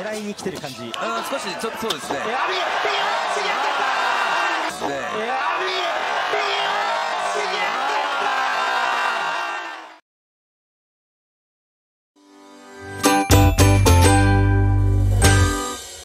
狙いに来てる感じ。少しちょっとそうですね。